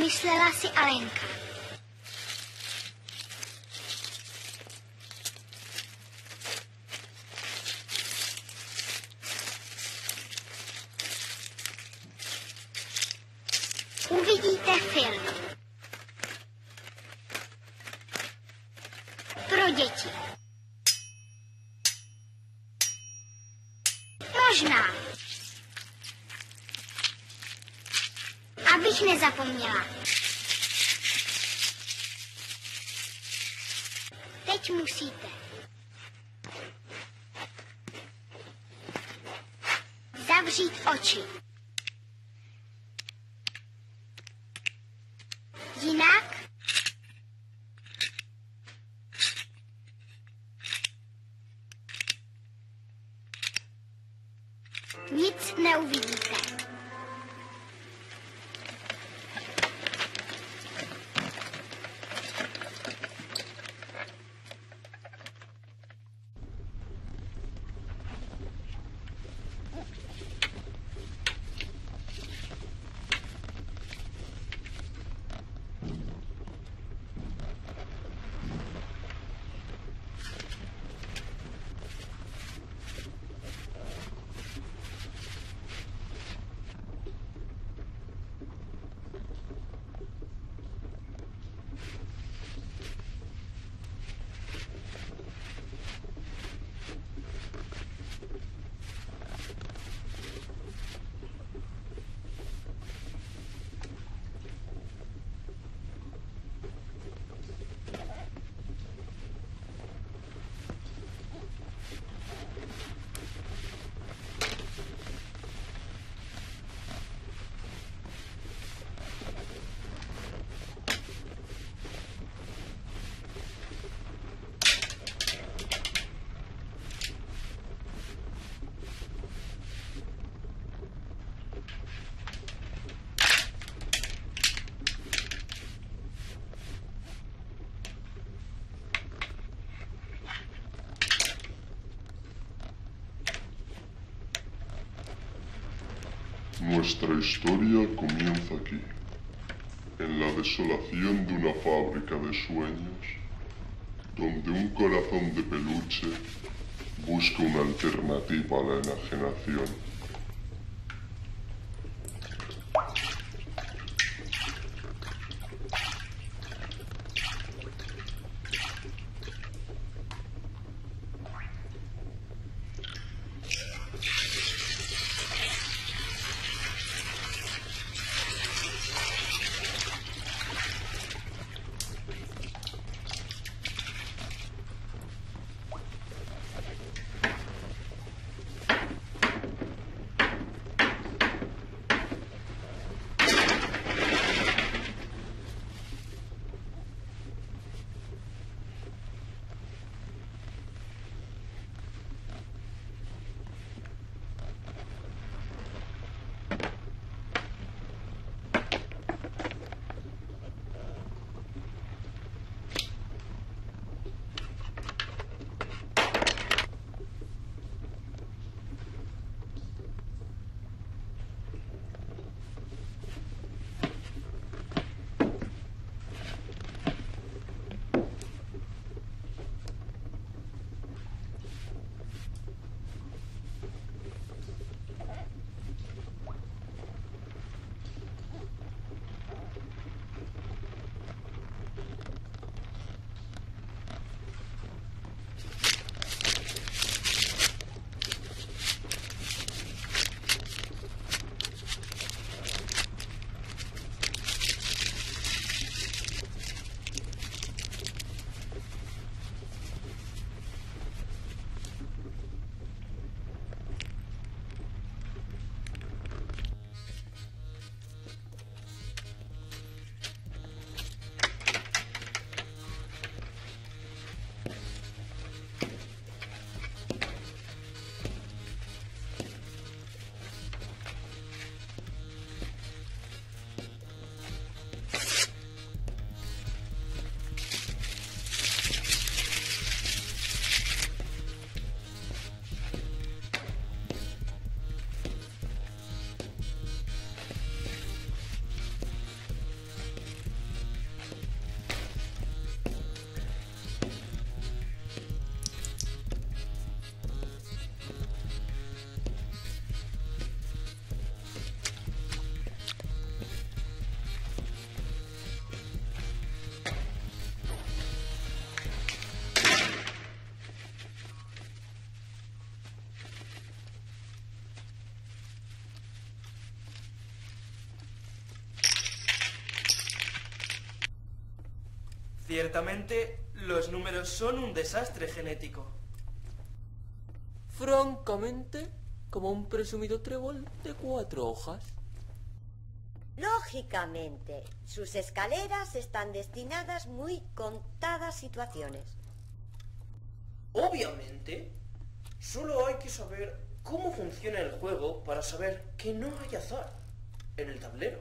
Pomyslela si Alenka. Uvidíte film. Pro děti. Možná. Abych nezapomněla. Teď musíte. Zavřít oči. Nuestra historia comienza aquí, en la desolación de una fábrica de sueños, donde un corazón de peluche busca una alternativa a la enajenación. Ciertamente, los números son un desastre genético. Francamente, como un presumido trébol de cuatro hojas. Lógicamente, sus escaleras están destinadas muy contadas situaciones. Obviamente, solo hay que saber cómo funciona el juego para saber que no hay azar en el tablero.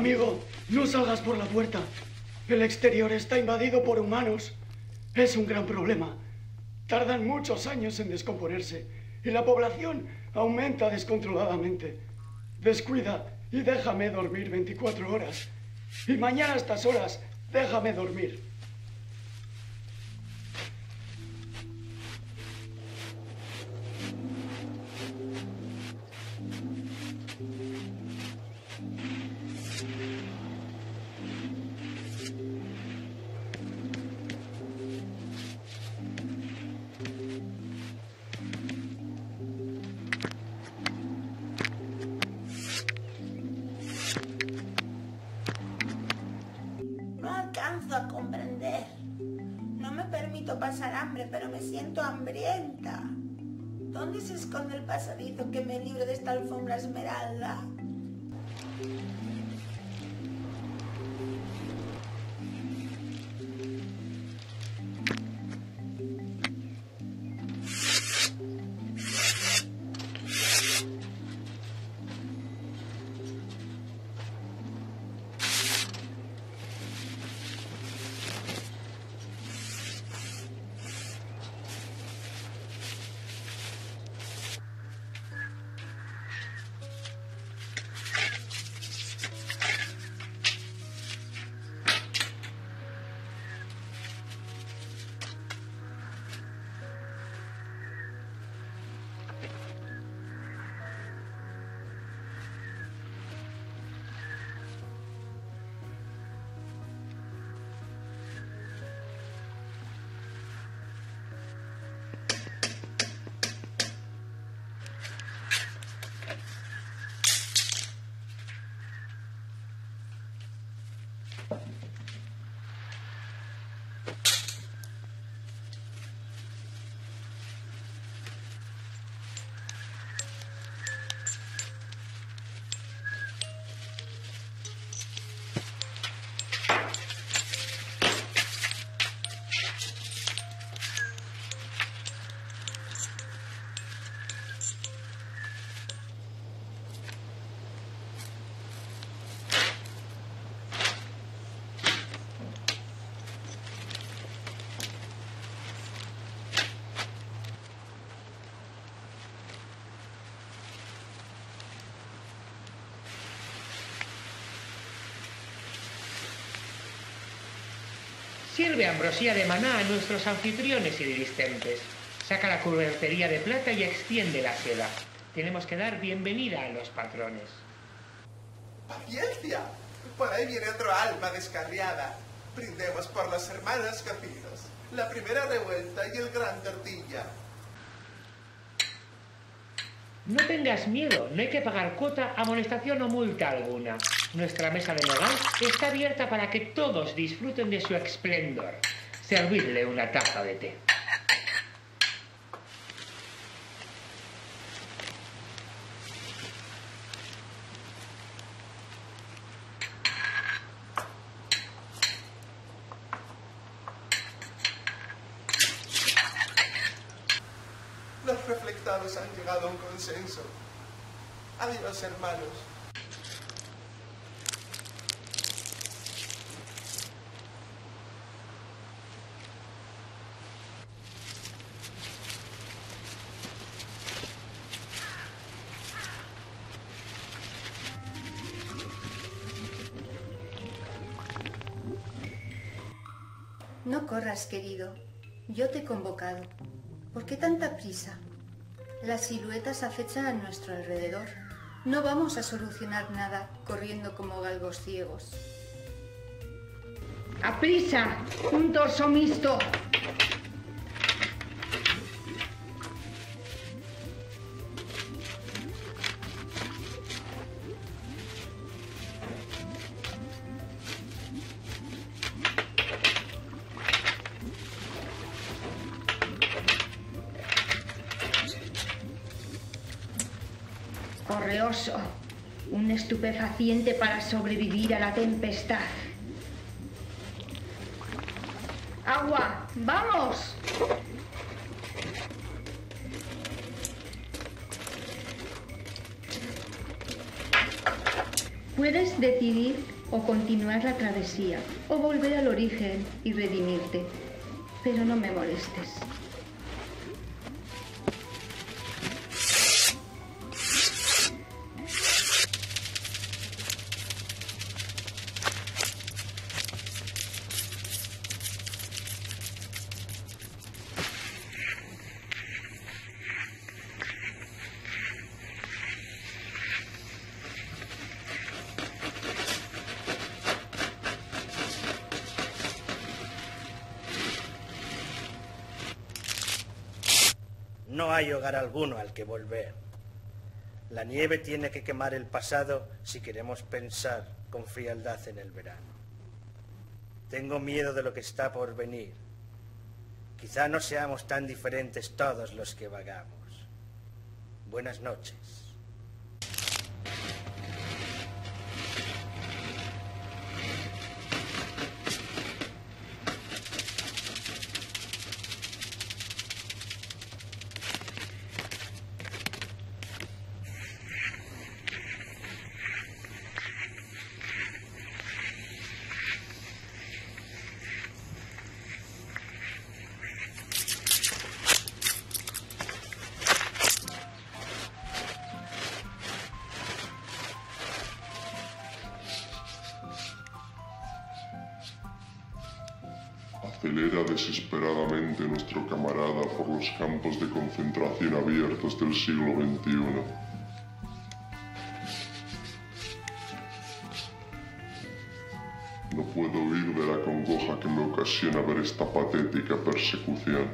Amigo, no salgas por la puerta. El exterior está invadido por humanos. Es un gran problema. Tardan muchos años en descomponerse y la población aumenta descontroladamente. Descuida y déjame dormir 24 horas. Y mañana a estas horas, déjame dormir. Siento hambrienta. ¿Dónde se esconde el pasadizo que me libre de esta alfombra esmeralda? Sirve ambrosía de maná a nuestros anfitriones y dirigentes. Saca la cubertería de plata y extiende la seda. Tenemos que dar bienvenida a los patrones. ¡Paciencia! Por ahí viene otro alma descarriada. Brindemos por los hermanos cocidos. La primera revuelta y el gran tortilla. No tengas miedo, no hay que pagar cuota, amonestación o multa alguna. Nuestra mesa de nogal está abierta para que todos disfruten de su esplendor. Servidle una taza de té. No corras, querido. Yo te he convocado. ¿Por qué tanta prisa? Las siluetas acechan a nuestro alrededor. No vamos a solucionar nada corriendo como galgos ciegos. ¡Aprisa! ¡Un torso mixto! Para sobrevivir a la tempestad. ¡Agua! ¡Vamos! Puedes decidir o continuar la travesía o volver al origen y redimirte, pero no me molestes. No hay hogar alguno al que volver. La nieve tiene que quemar el pasado si queremos pensar con frialdad en el verano. Tengo miedo de lo que está por venir. Quizá no seamos tan diferentes todos los que vagamos. Buenas noches. Desesperadamente nuestro camarada por los campos de concentración abiertos del siglo XXI. No puedo huir de la congoja que me ocasiona ver esta patética persecución.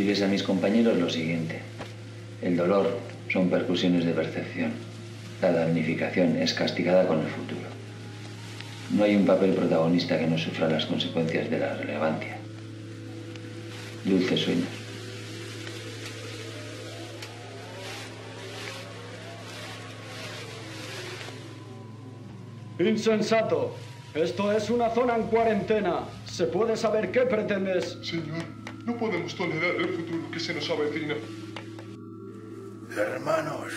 Diles a mis compañeros lo siguiente. El dolor son percusiones de percepción. La damnificación es castigada con el futuro. No hay un papel protagonista que no sufra las consecuencias de la relevancia. Dulces sueños. Insensato. Esto es una zona en cuarentena. ¿Se puede saber qué pretendes? Señor, no podemos tolerar el futuro que se nos avecina. Hermanos,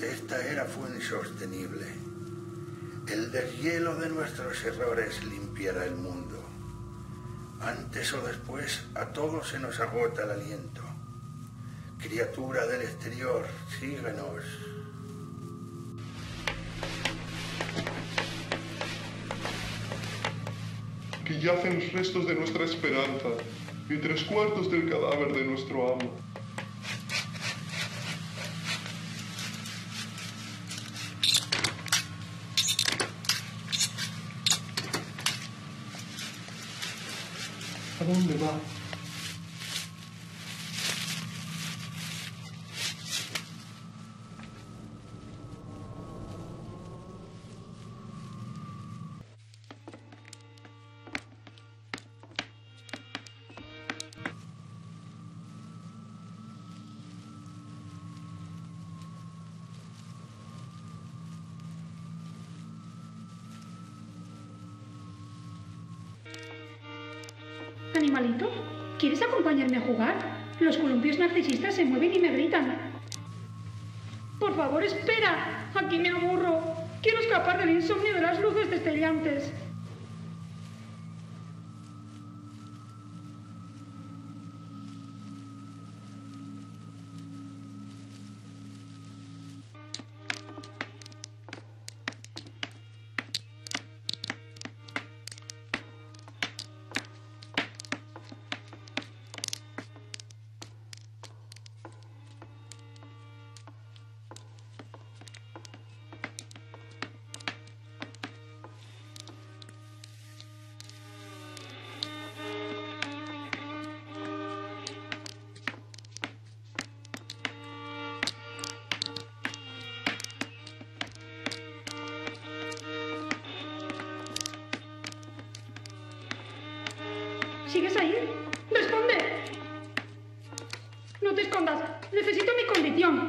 esta era fue insostenible. El deshielo de nuestros errores limpiará el mundo. Antes o después a todos se nos agota el aliento. Criatura del exterior, síguenos. Que yacen los restos de nuestra esperanza y tres cuartos del cadáver de nuestro amo. Jugar? Los columpios narcisistas se mueven y me gritan. Por favor, espera. Aquí me aburro. Quiero escapar del insomnio de las luces destellantes. ¿Sigues ahí? ¡Responde! No te escondas. Necesito mi condición.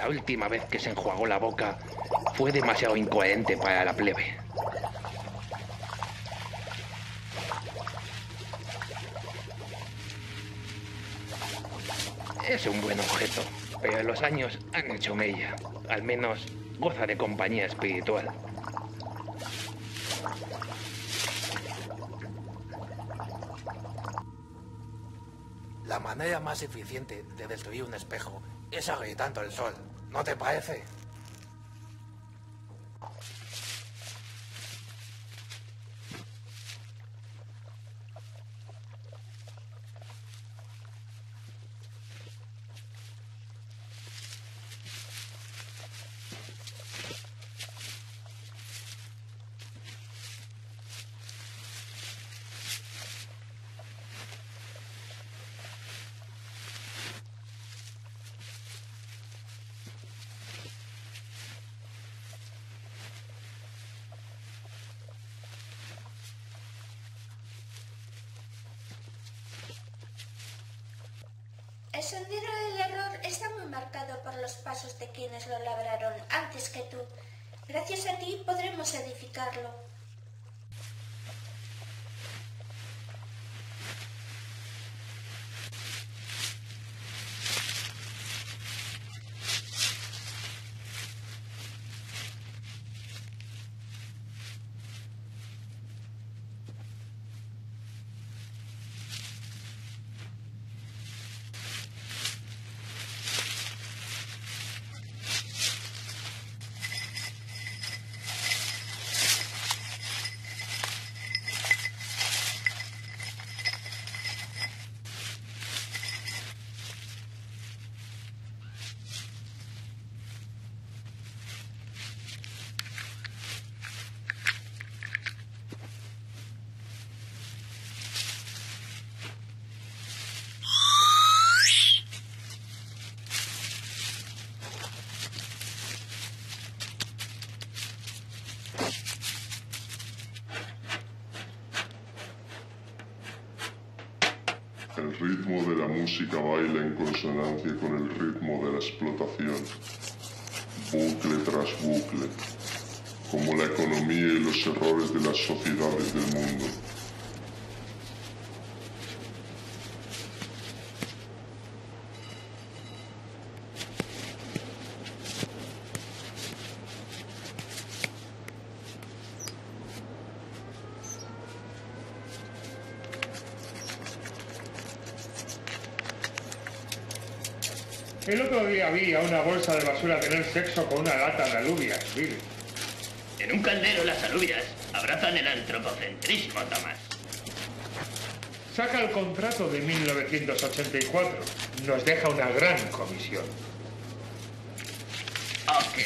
La última vez que se enjuagó la boca fue demasiado incoherente para la plebe. Es un buen objeto, pero los años han hecho mella. Al menos goza de compañía espiritual. La manera más eficiente de destruir un espejo es agrietando el sol, ¿no te parece? El sendero del error está muy marcado por los pasos de quienes lo labraron antes que tú. Gracias a ti podremos edificarlo. ritmo de la baila en consonancia con el ritmo de la explotación, bucle tras bucle, como la economía y los errores de las sociedades del mundo. Vi a una bolsa de basura tener sexo con una lata de alubias, Bill. En un caldero las alubias abrazan el antropocentrismo, Tomás. Saca el contrato de 1984. Nos deja una gran comisión. Ok.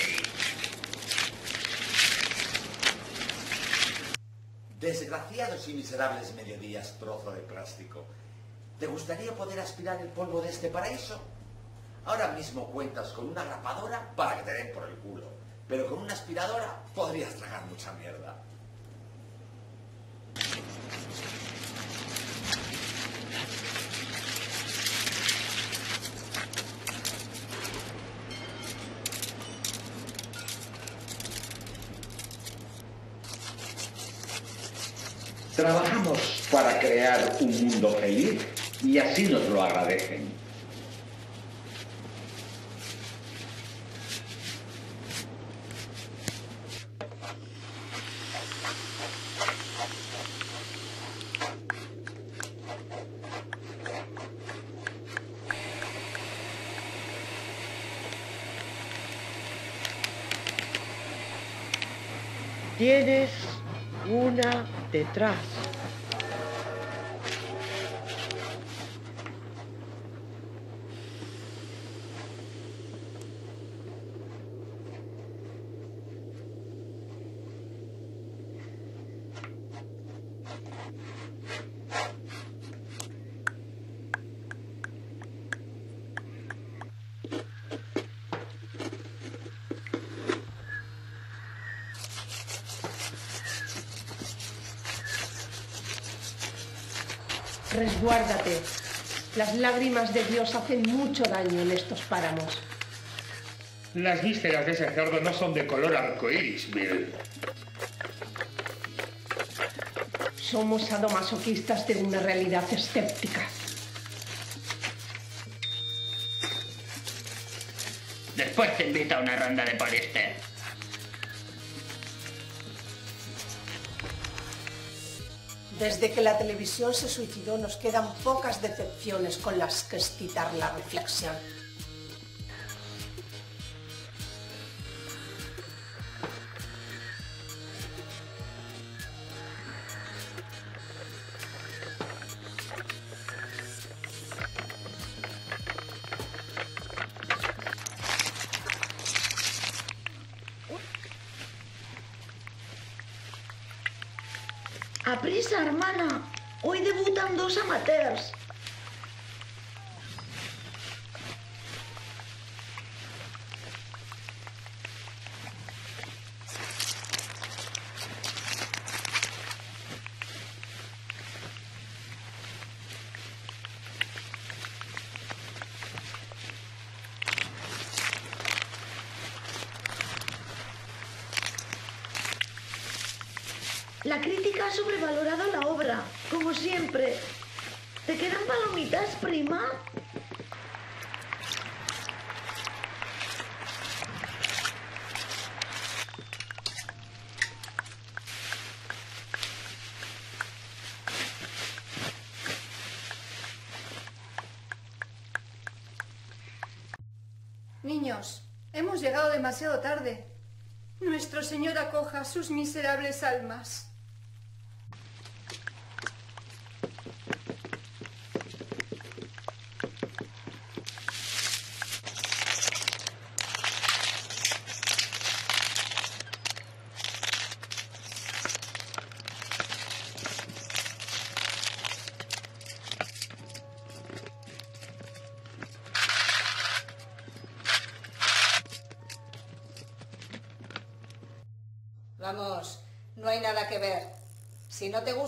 Desgraciados y miserables mediodías, trozo de plástico. ¿Te gustaría poder aspirar el polvo de este paraíso? Ahora mismo cuentas con una grapadora para que te den por el culo. Pero con una aspiradora podrías tragar mucha mierda. Trabajamos para crear un mundo feliz y así nos lo agradecen. Detrás. Resguárdate. Las lágrimas de Dios hacen mucho daño en estos páramos. Las vísceras de ese cerdo no son de color arcoíris, Bill. Somos sadomasoquistas de una realidad escéptica. Después te invito a una ronda de poliéster. Desde que la televisión se suicidó nos quedan pocas decepciones con las que excitar la reflexión. La crítica ha sobrevalorado la obra, como siempre. ¿Te quedan palomitas, prima? Niños, hemos llegado demasiado tarde. Nuestro Señor acoja sus miserables almas.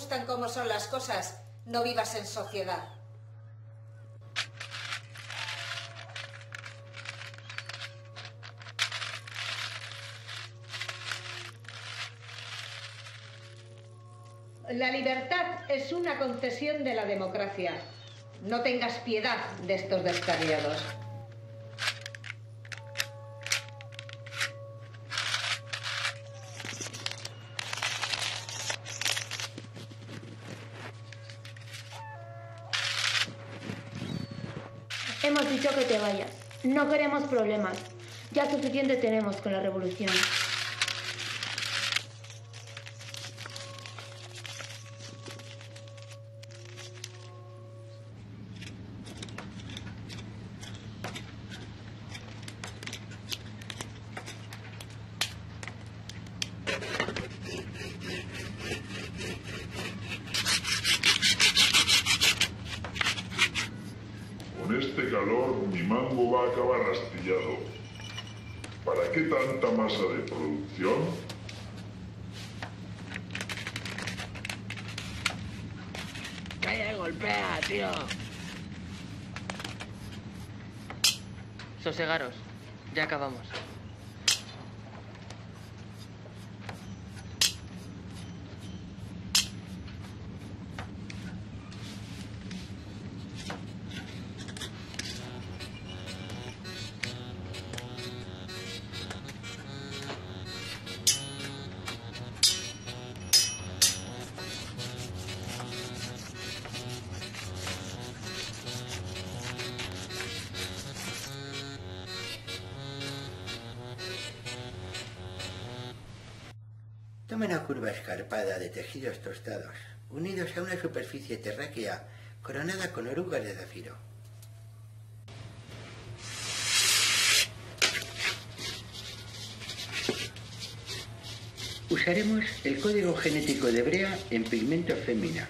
gustan como son las cosas, no vivas en sociedad. La libertad es una concesión de la democracia. No tengas piedad de estos descarriados. Problemas. Ya suficiente tenemos con la revolución. Con este calor mi mango va a acabar astillado. ¿Para qué tanta masa de producción? ¡Calla golpea, tío! Sosegaros, ya acabamos. Escarpada de tejidos tostados, unidos a una superficie terráquea coronada con orugas de zafiro. Usaremos el código genético de Brea en pigmento fémina.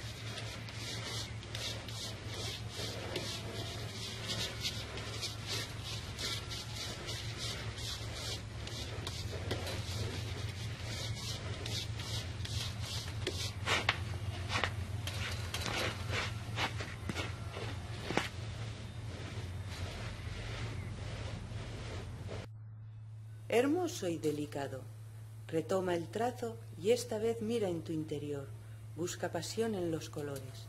Hermoso y delicado. Retoma el trazo y esta vez mira en tu interior. Busca pasión en los colores.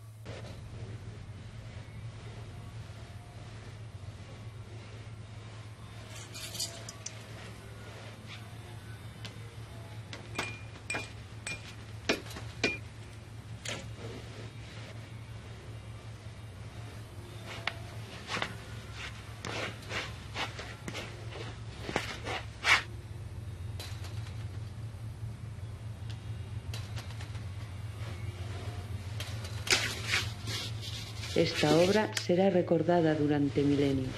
Esta obra será recordada durante milenios.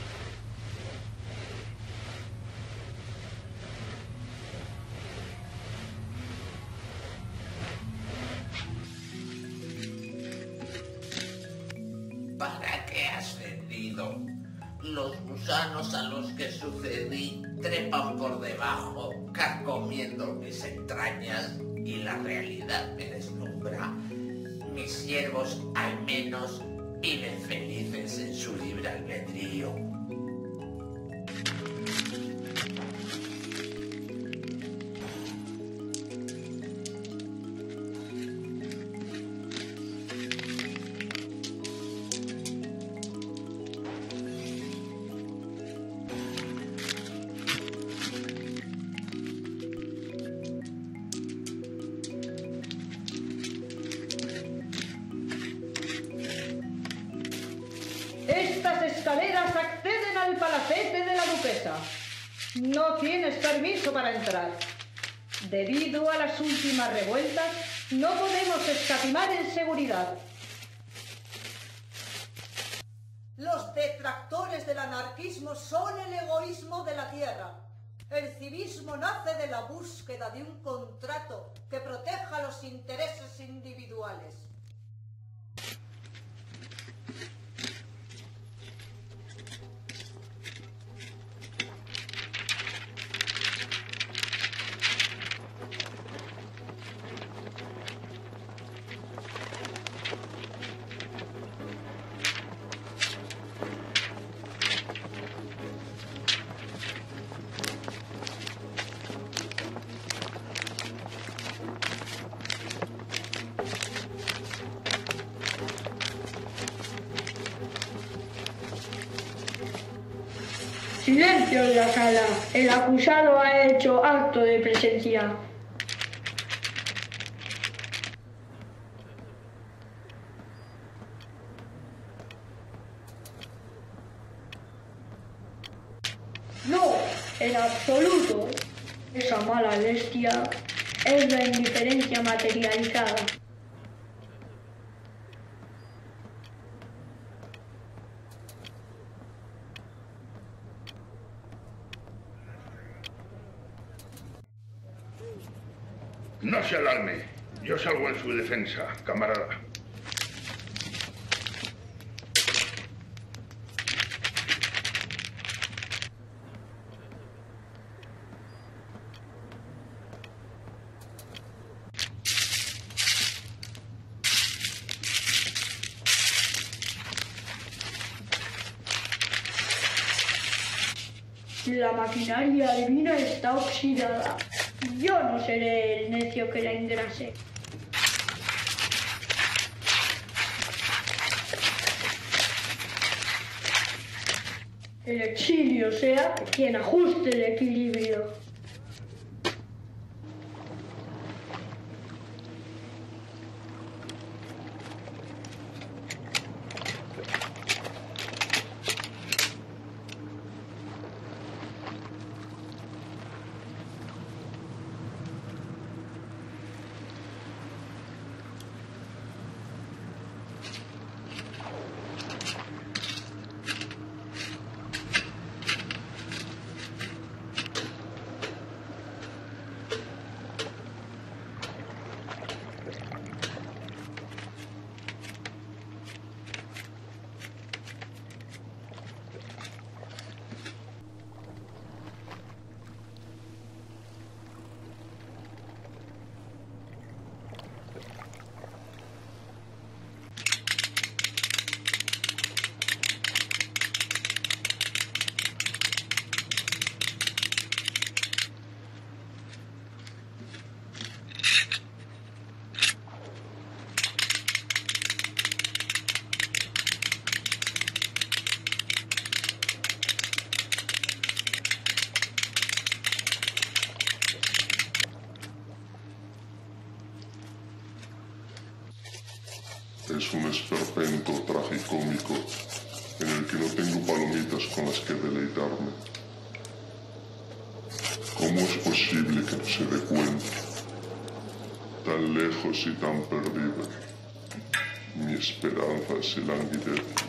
En absoluto. Esa mala bestia es la indiferencia materializada. No se alarme. Yo salgo en su defensa, camarada. La maquinaria divina está oxidada. Yo no seré el necio que la engrase. El exilio sea quien ajuste el equilibrio. Es un esperpento tragicómico en el que no tengo palomitas con las que deleitarme. ¿Cómo es posible que no se dé cuenta? Tan lejos y tan perdida. Mi esperanza se languidece. La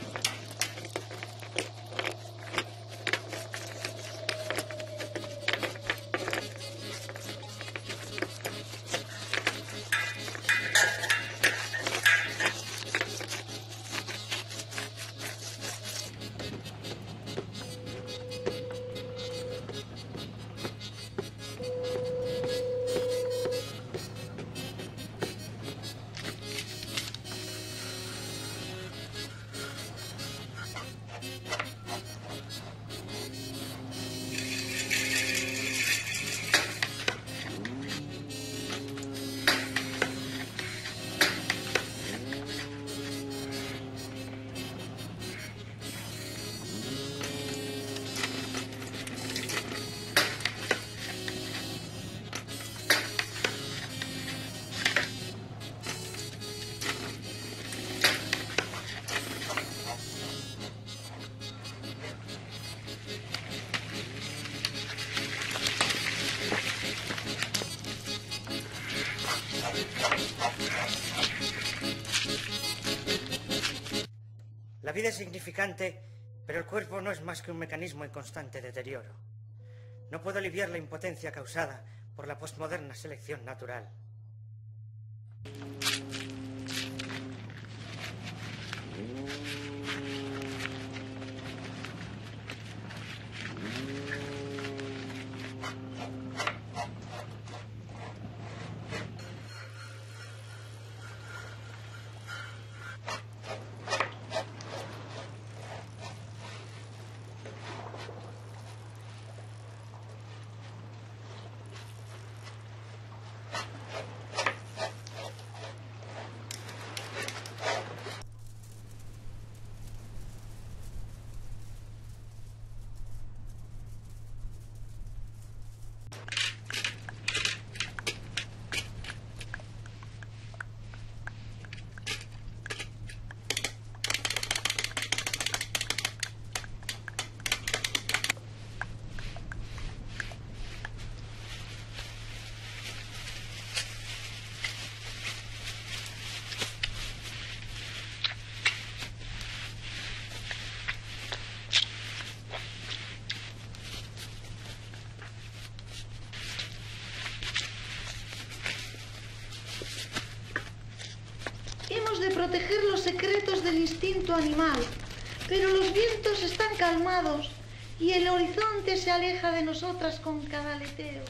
pero el cuerpo no es más que un mecanismo en constante deterioro. No puedo aliviar la impotencia causada por la postmoderna selección natural. Proteger los secretos del instinto animal, pero los vientos están calmados y el horizonte se aleja de nosotras con cada aleteo.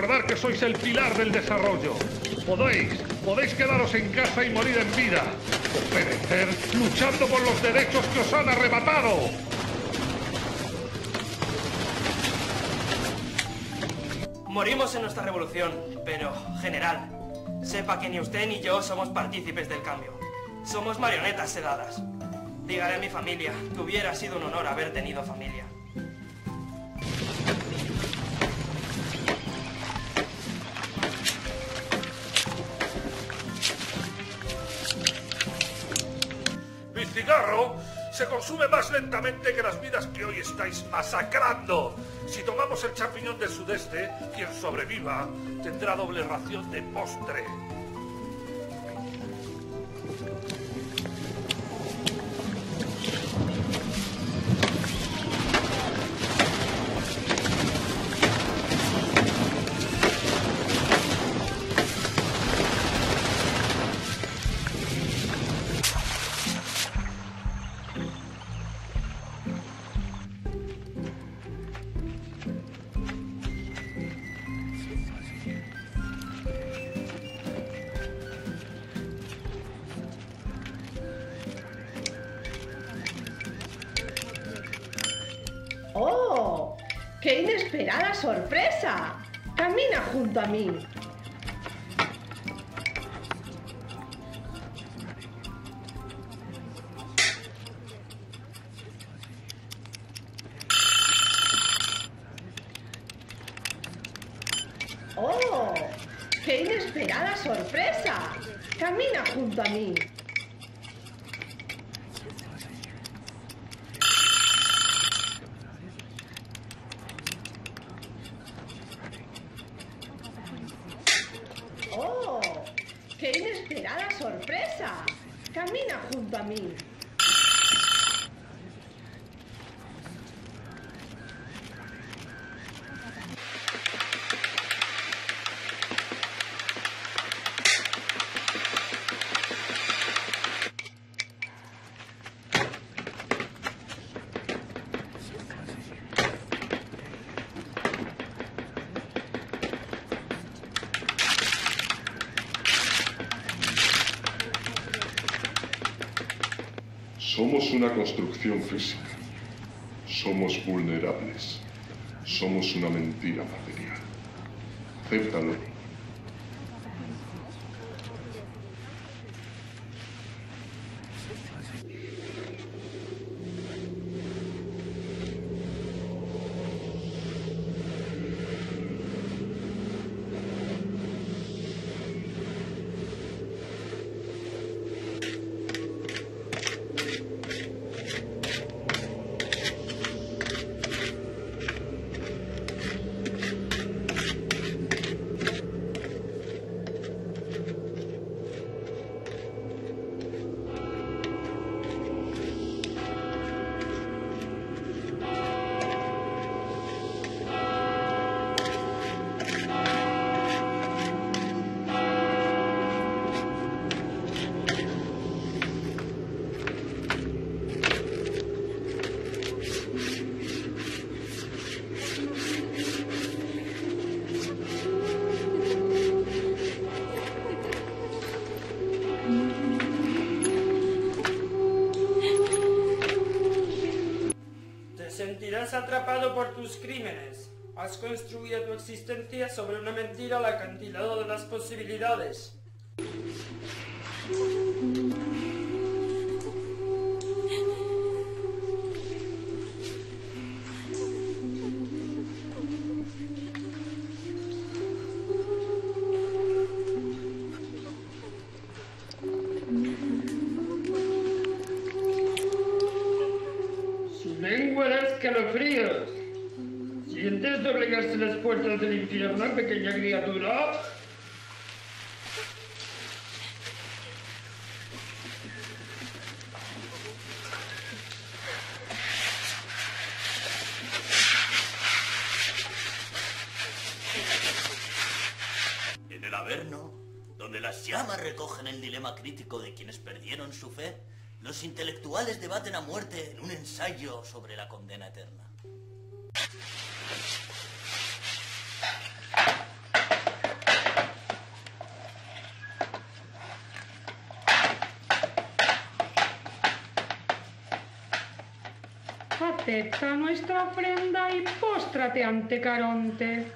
Recordad que sois el pilar del desarrollo. Podéis, podéis quedaros en casa y morir en vida. O perecer luchando por los derechos que os han arrebatado. Morimos en nuestra revolución, pero, general, sepa que ni usted ni yo somos partícipes del cambio. Somos marionetas sedadas. Dígale a mi familia que hubiera sido un honor haber tenido familia. Se consume más lentamente que las vidas que hoy estáis masacrando. Si tomamos el champiñón del sudeste, quien sobreviva tendrá doble ración de postre. Sorpresa! Camina junto a mí. Una construcción física. Somos vulnerables. Somos una mentira material. Acéptalo. Construido tu existencia sobre una mentira al acantilado de las posibilidades. Su lengua. ¿Sientes doblegarse las puertas del infierno, pequeña criatura? En el Averno, donde las llamas recogen el dilema crítico de quienes perdieron su fe, los intelectuales debaten a muerte en un ensayo sobre la condena eterna. Acepta nuestra ofrenda y póstrate ante Caronte.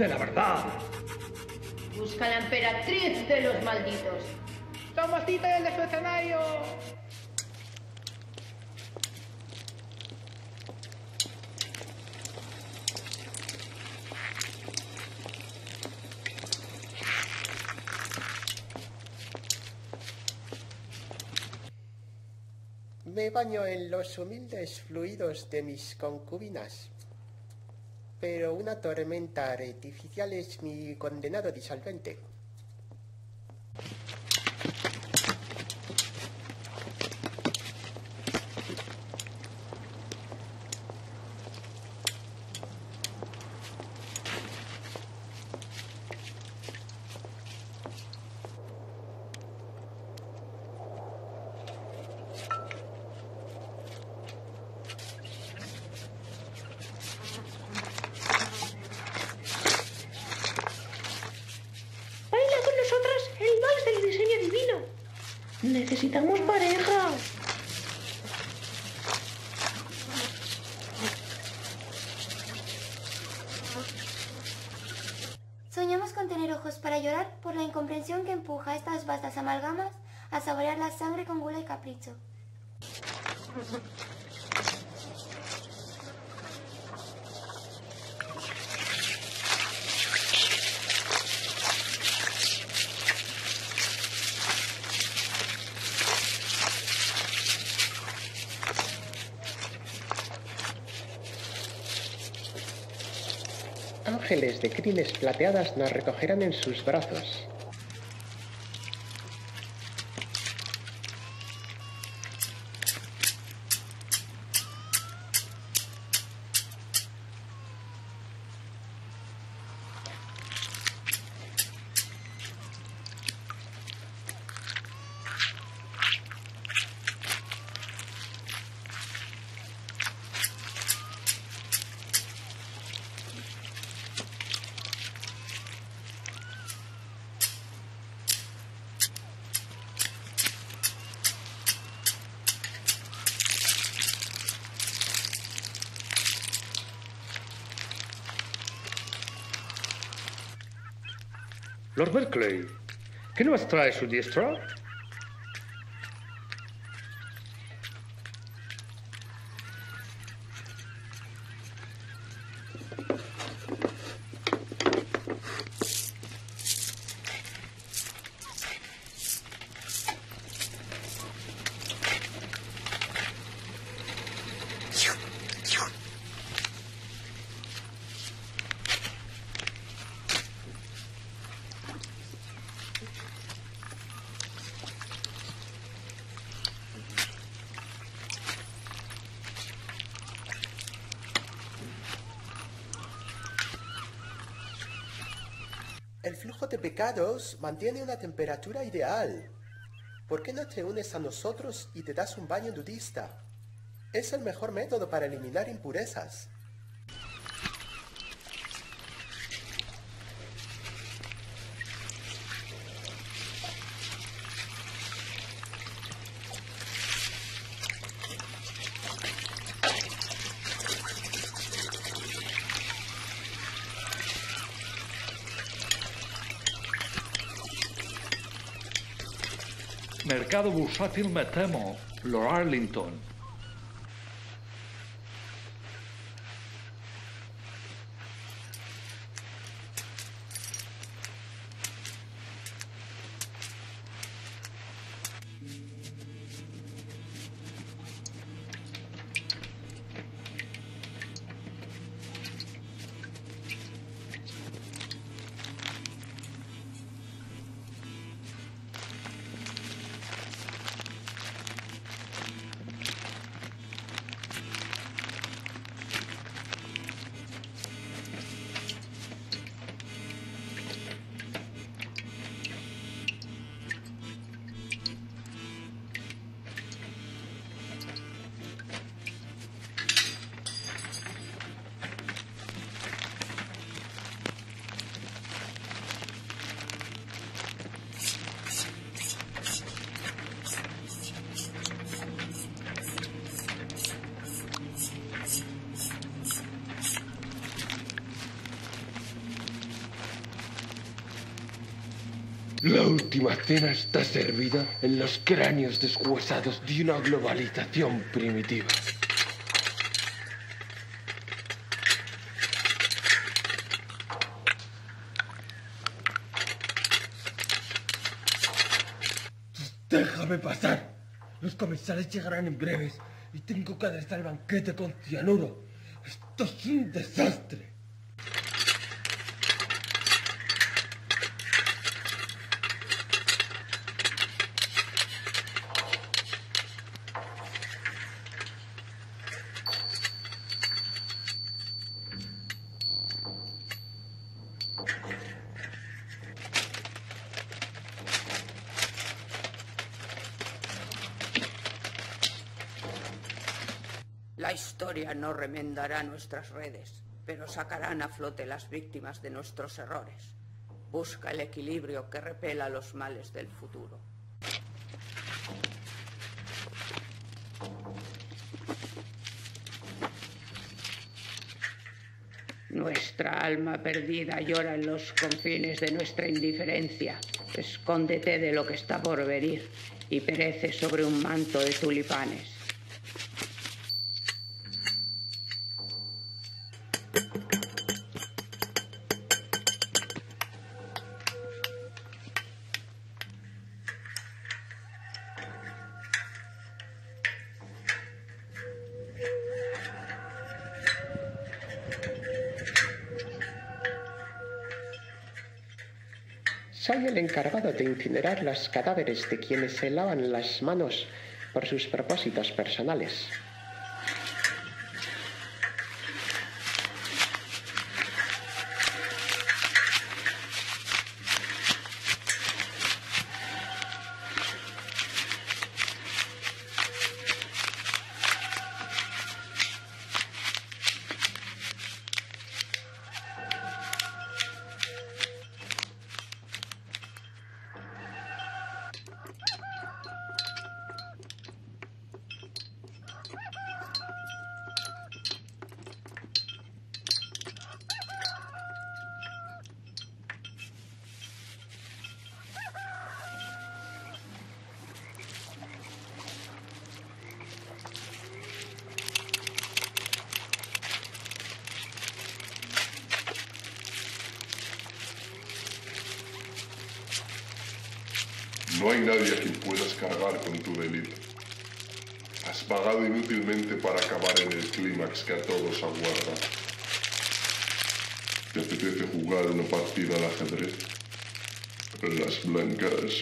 De la verdad. Busca la emperatriz de los malditos. ¡Somos títeres de su escenario! Me baño en los humildes fluidos de mis concubinas. Pero una tormenta artificial es mi condenado disolvente. Baila con nosotras el vals del diseño divino. Necesitamos pareja. Soñamos con tener ojos para llorar por la incomprensión que empuja a estas vastas amalgamas a saborear la sangre con gula y capricho. De crines plateadas nos recogerán en sus brazos. Lord Berkeley, ¿qué nos trae su diestra? El flujo de pecados mantiene una temperatura ideal. ¿Por qué no te unes a nosotros y te das un baño nudista? Es el mejor método para eliminar impurezas. Bursátil me temo, Lord Arlington. La última cena está servida en los cráneos deshuesados de una globalización primitiva. Déjame pasar. Los comensales llegarán en breves y tengo que aderezar el banquete con cianuro. Esto es un desastre. La historia remendará nuestras redes, pero sacarán a flote las víctimas de nuestros errores. Busca el equilibrio que repela los males del futuro. Nuestra alma perdida llora en los confines de nuestra indiferencia. Escóndete de lo que está por venir y perece sobre un manto de tulipanes. Encargado de incinerar los cadáveres de quienes se lavan las manos por sus propósitos personales.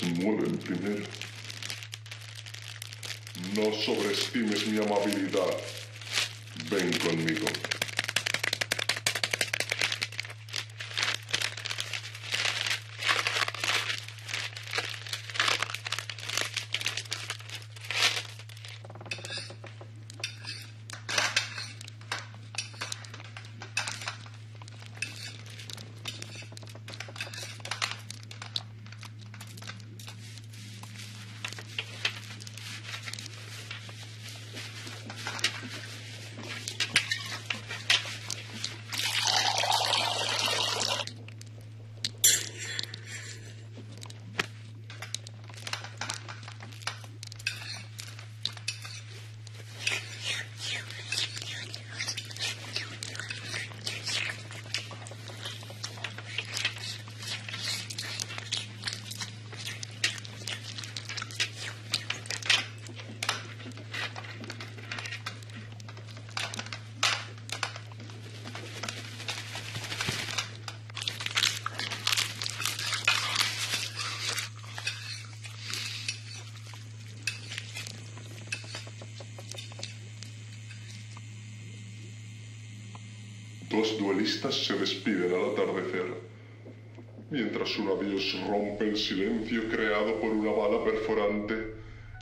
Mueven primero. No sobreestimes mi amabilidad. Ven conmigo. Dos duelistas se despiden al atardecer, mientras un adiós rompe el silencio creado por una bala perforante.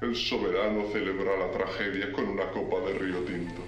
El soberano celebra la tragedia con una copa de río tinto.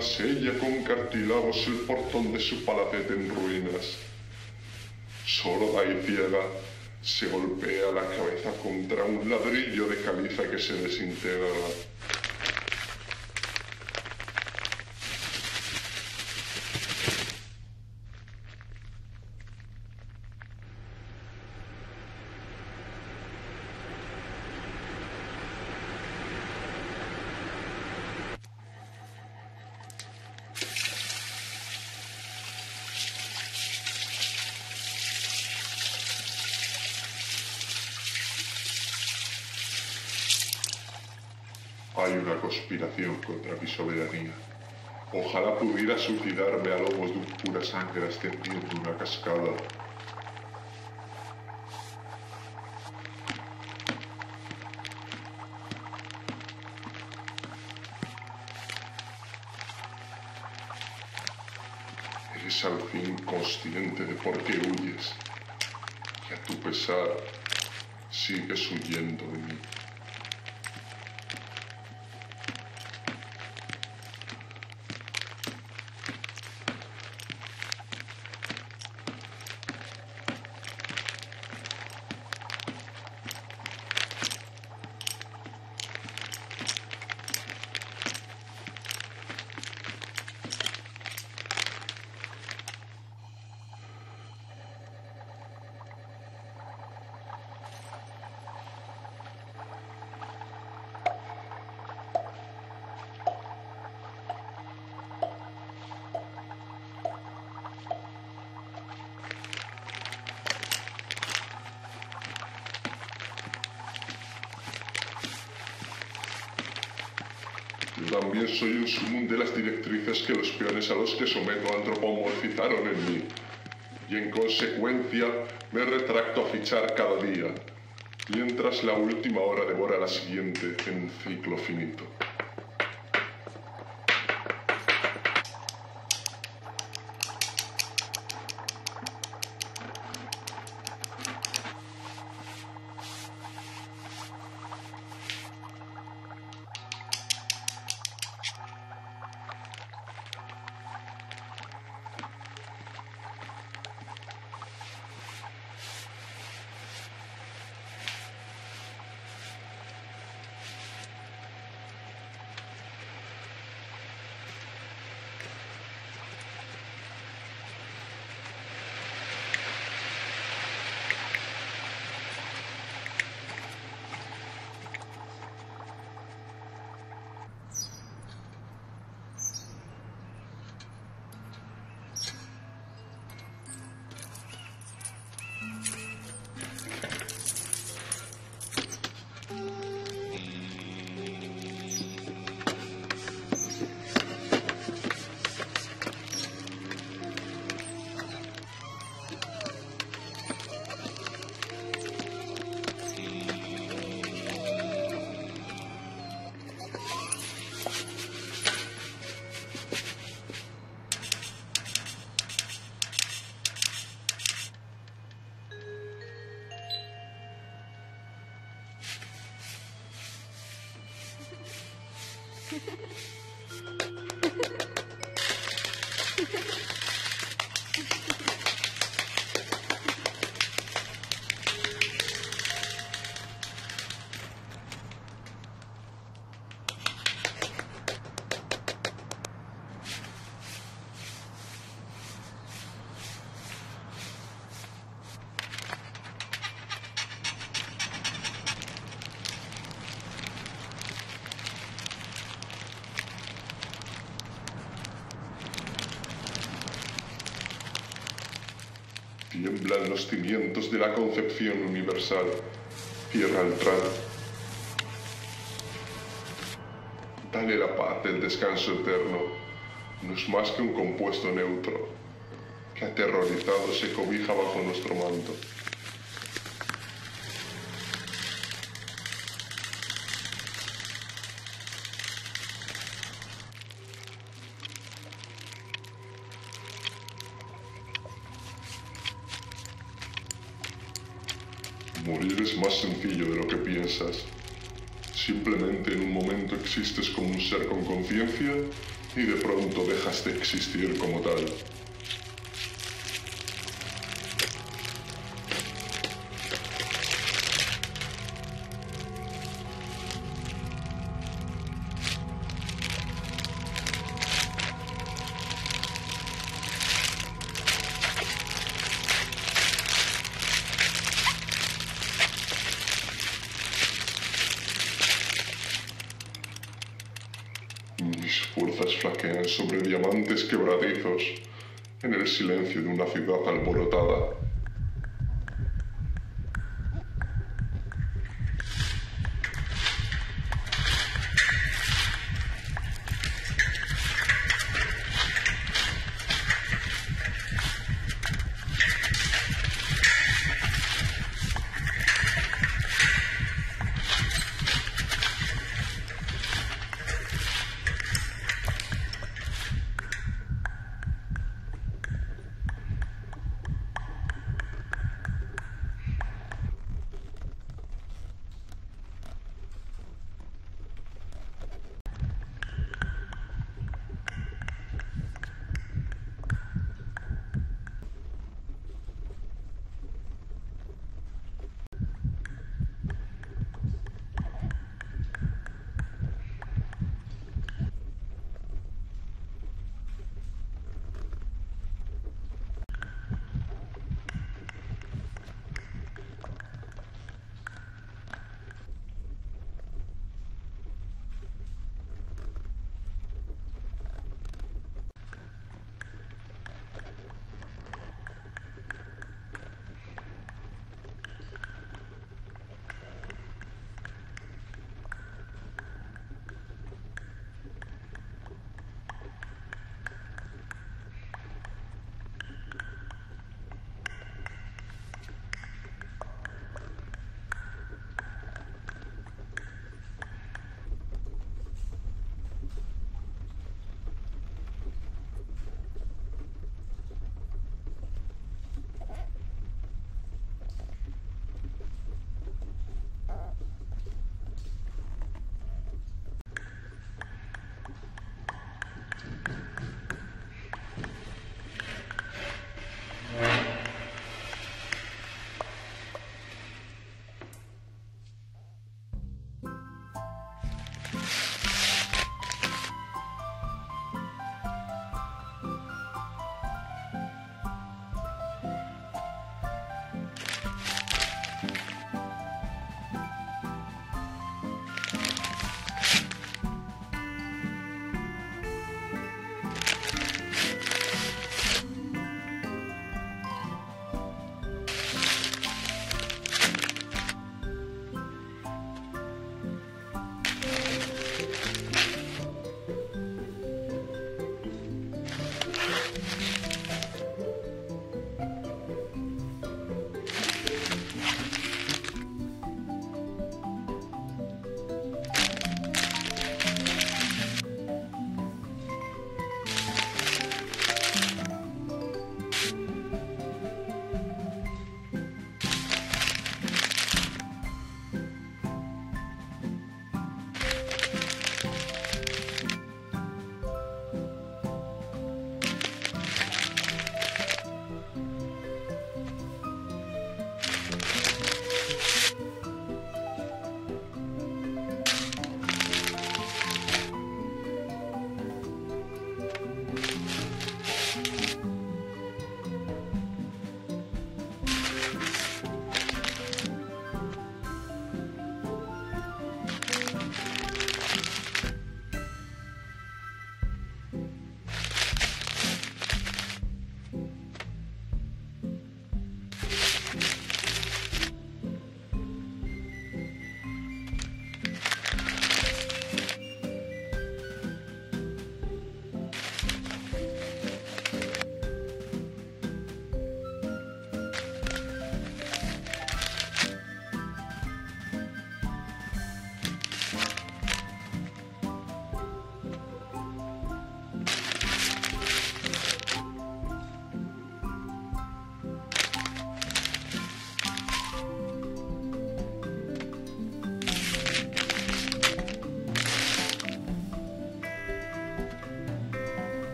Sella con cartílagos el portón de su palacete en ruinas. Sorda y ciega, se golpea la cabeza contra un ladrillo de caliza que se desintegra. Hay una conspiración contra mi soberanía. Ojalá pudiera suicidarme a lomos de pura sangre ascendiendo una cascada. También soy un sumum de las directrices que los peones a los que someto antropomorfizaron en mí. Y en consecuencia me retracto a fichar cada día, mientras la última hora devora la siguiente en ciclo finito. Tiemblan los cimientos de la concepción universal. Cierra el trato. Dale la paz del descanso eterno. No es más que un compuesto neutro que aterrorizado se cobija bajo nuestro manto. Morir es más sencillo de lo que piensas. Simplemente en un momento existes como un ser con conciencia y de pronto dejas de existir como tal.